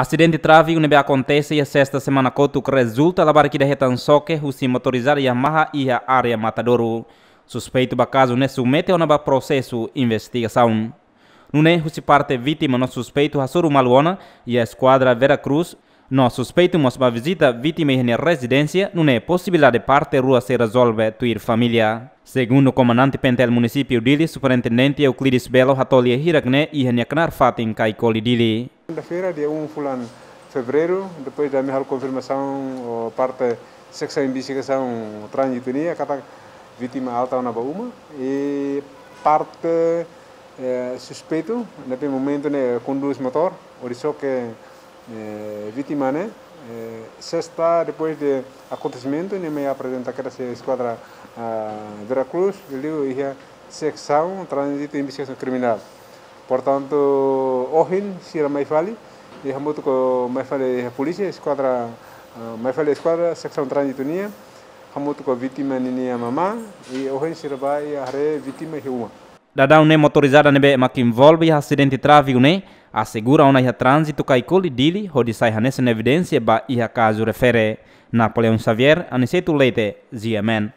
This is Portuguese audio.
Acidente de tráfego nebe acontece e a sexta semana coto que resulta da barquida retansoque o motorizada Yamaha e a área Matadouro. Suspeito do caso ne submete a processo investigação. É o parte vítima no suspeito Hassuru Maluona e a esquadra Vera Cruz no suspeito mos ba visita vítima em residência, é possibilidade de parte rua se resolve tuir família. Segundo o comandante Pentel município dele, superintendente Euclides Belo Hatoli Hiragne e Hanyaknar Fatin Kaikoli dele. Segunda-feira, dia 1 fulano fevereiro, depois da minha confirmação, parte secção de investigação trânsito, cada vítima alta na Bauma e parte eh, suspeito, naquele momento, né, conduz motor, o que eh, vítima, né, eh, sexta, depois de acontecimento, né, me apresenta que era a esquadra uh, Veracruz, ele ia secção trânsito e investigação criminal. Portanto, hoje, se era fali, e a moto com mais fali a polícia, esquadra, uh, mais fali esquadra, secção trânsito, nia, hamutu ko vítima nini mama e o se vai a re vítima uma Dadau ne motorizada nebe mak envolve acidente tráfego ne assegura ona ia kai coli dili hodi sai hanese evidência ba ia caso refere Napoleão Xavier aniceto leite ziamen